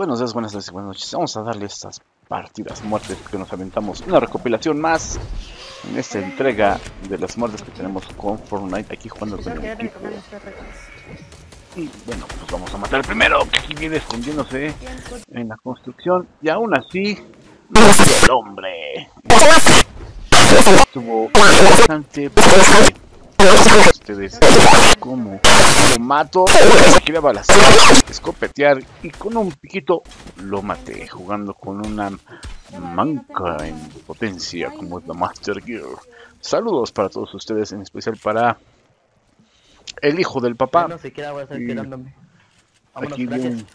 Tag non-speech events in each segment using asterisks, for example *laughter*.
buenos días, buenas tardes y buenas noches. Vamos a darle estas partidas muertes que nos aventamos. Una recopilación más en esta entrega de las muertes que tenemos con Fortnite aquí jugando con el equipo. Y bueno, pues vamos a matar primero que aquí viene escondiéndose en la construcción. Y aún así, no es el hombre. Estuvo bastante ustedes como lo mato, quería escopetear y con un piquito lo maté jugando con una manca en potencia como es la Master Gear. Saludos para todos ustedes, en especial para el hijo del papá. No se queda, voy a estar. Vámonos, Aquí bien.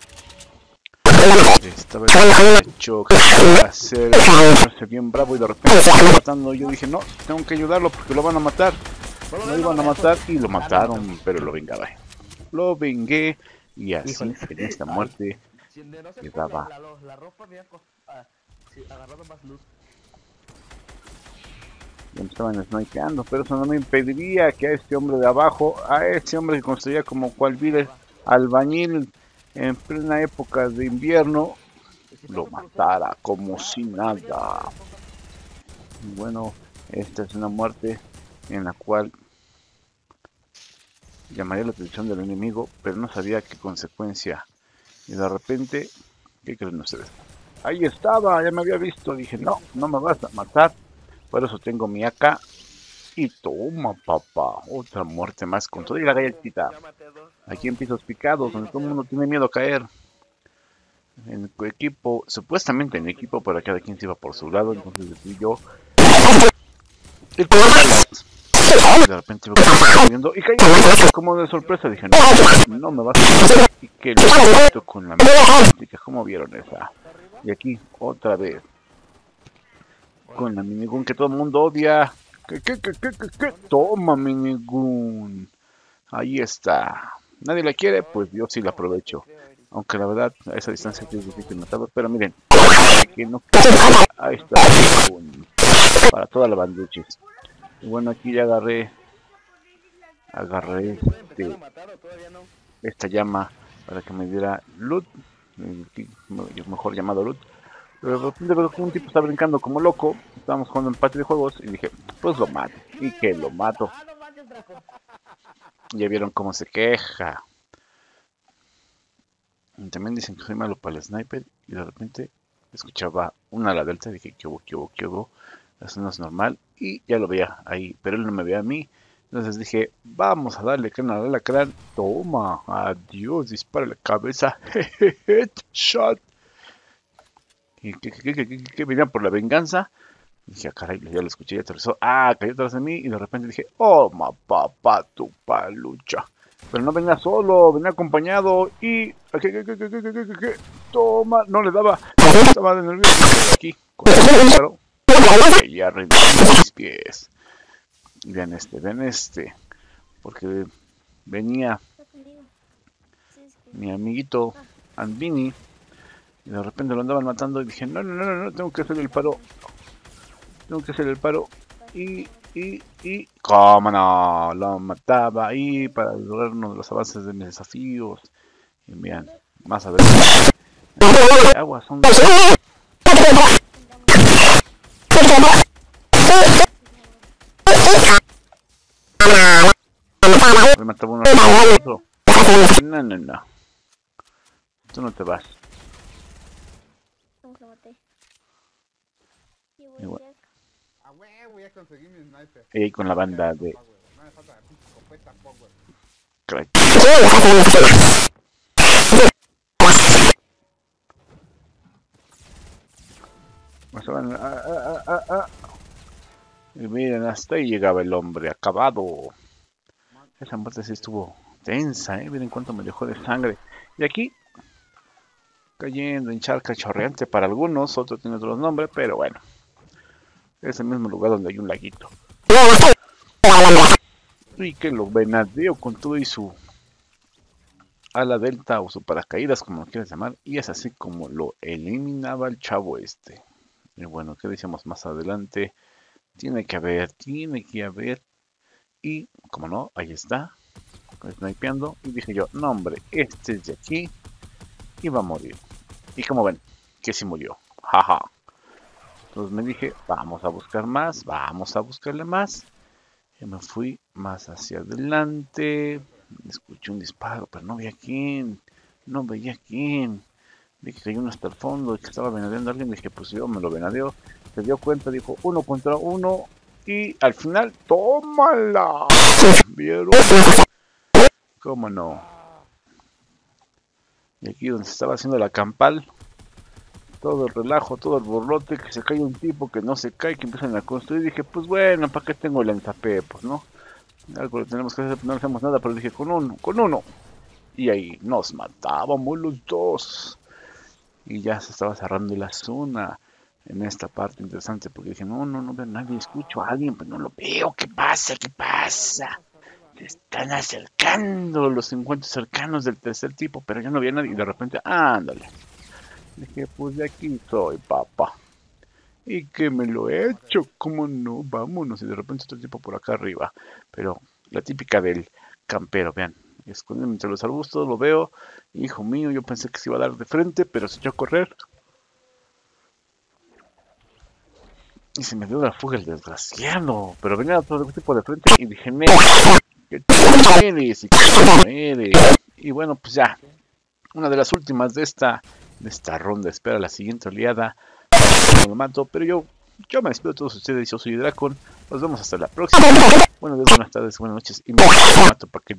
Estaba hecho que iba a ser ponerse bien bravo y de repente matando. Yo dije, no, tengo que ayudarlo porque lo van a matar. Lo iban a matar y lo mataron, pero lo vengaba. Lo vengué y así en esta muerte más luz. ya me estaban snipeando, pero eso no me impediría que a este hombre de abajo, a este hombre que construía como cual vil albañil en plena época de invierno, lo matara como si nada. Bueno, esta es una muerte en la cual llamaría la atención del enemigo, pero no sabía qué consecuencia. Y de repente, ¿qué creen ustedes? Ahí estaba, ya me había visto. Dije, no, no me vas a matar. Por eso tengo mi AK. Y toma, papá, otra muerte más con toda la galletita. Aquí en pisos picados, donde todo el mundo tiene miedo a caer. En equipo, supuestamente en equipo, pero cada quien se iba por su lado, entonces yo. Las- De repente iba corriendo y caí como de sorpresa. Dije, no, no me vas a. Y que lo con la mística. ¿Cómo vieron esa? Y aquí, otra vez. Con la minigun que todo el mundo odia. ¿Qué, qué, qué, qué, qué, qué? Toma, minigun. Ahí está. Nadie la quiere, pues yo sí la aprovecho. Aunque la verdad, a esa distancia es difícil matarlo. Pero miren, que no Ahí está. Para toda la banduchis. Y bueno, aquí ya agarré. Agarré ¿Puedo empezar este, esta llama para que me diera loot, mejor llamado loot. Pero de repente veo que un tipo está brincando como loco. Estábamos jugando en patio de juegos y dije, pues lo mato. Y que lo mato. Ya vieron cómo se queja. Y también dicen que soy malo para el sniper. Y de repente escuchaba una a la delta. Dije, ¿qué hubo, qué hubo, hubo? Eso no es normal. Y ya lo veía ahí. Pero él no me veía a mí. Entonces dije, vamos a darle crán al alacrán. Toma, adiós, dispara la cabeza. Headshot. ¿Y qué, qué, qué, qué, qué venía por la venganza? Dije, ah, caray, ya lo escuché, ya aterrizó. Ah, cayó atrás de mí y de repente dije, oh, ma papá, tu palucha. Pero no venía solo, venía acompañado y... Toma, no le daba, estaba de nervioso. Aquí, con el que ya rendí mis pies. Vean este, vean este. Porque venía mi amiguito Andini y de repente lo andaban matando y dije, no, no, no, no, no, tengo que hacer el paro. Tengo que hacer el paro. Y, y, y, cómo no, lo mataba ahí para lograr uno de los avances de mis desafíos. Y vean, más adelante. *laughs* Agua, son... *laughs* Me mataba uno. No, no, no. Tú no te vas. Matar. Igual. A mi sniper. Con la banda de No me falta escopeta, power. crack. Pasaban, ah, ah, ah. Y miren, hasta ahí llegaba el hombre acabado. Esa muerte sí estuvo tensa, ¿eh? Miren cuánto me dejó de sangre. Y aquí, cayendo en charca chorreante para algunos, otro tiene otro nombre, pero bueno. Es el mismo lugar donde hay un laguito. Y que lo venadeo con todo y su ala delta o su paracaídas, como lo quieras llamar. Y es así como lo eliminaba el chavo este. Y bueno, ¿qué decíamos más adelante? Tiene que haber, tiene que haber. Y, como no, ahí está. Snipeando. Y dije yo, no hombre, este es de aquí. Y va a morir. Y como ven, que sí murió. Jaja. Entonces me dije, vamos a buscar más, vamos a buscarle más. Y me fui más hacia adelante. Escuché un disparo, pero no vi a quién. No veía quién. Vi que cayó uno hasta el fondo que estaba venadeando a alguien. Dije, pues yo me lo venadeo. Se dio cuenta, dijo uno contra uno. Y al final, tómala. ¿Vieron? ¿Cómo no? Y aquí donde se estaba haciendo la campal, todo el relajo, todo el borlote, que se cae un tipo, que no se cae, que empiezan a construir. Dije, pues bueno, ¿para qué tengo el enzapé? Pues no. Algo le tenemos que hacer, no hacemos nada, pero dije, con uno, con uno. Y ahí nos matábamos los dos. Y ya se estaba cerrando la zona en esta parte interesante, porque dije, no, no, no veo a nadie, escucho a alguien, pero no lo veo. ¿Qué pasa? ¿Qué pasa? Se están acercando los encuentros cercanos del tercer tipo, pero ya no había nadie. Y de repente, ándale. Dije, pues de aquí soy, papá. Y que me lo he hecho, ¿cómo no? Vámonos. Y de repente otro tipo por acá arriba. Pero la típica del campero, vean. Escondiendo entre los arbustos, lo veo. Hijo mío, yo pensé que se iba a dar de frente, pero se echó a correr. Y se me dio la fuga el desgraciado. Pero venía otro tipo de frente y dije, "Ne, que tú eres y no eres. Y bueno, pues ya. Una de las últimas de esta, de esta ronda. Espera la siguiente oleada. No lo mato, pero yo, yo me despido de todos ustedes. Yo soy Dracon. Nos vemos hasta la próxima. Buenos días, buenas tardes, buenas noches. Y me mato para que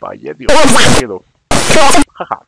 Vaya Dios, qué miedo. Jaja.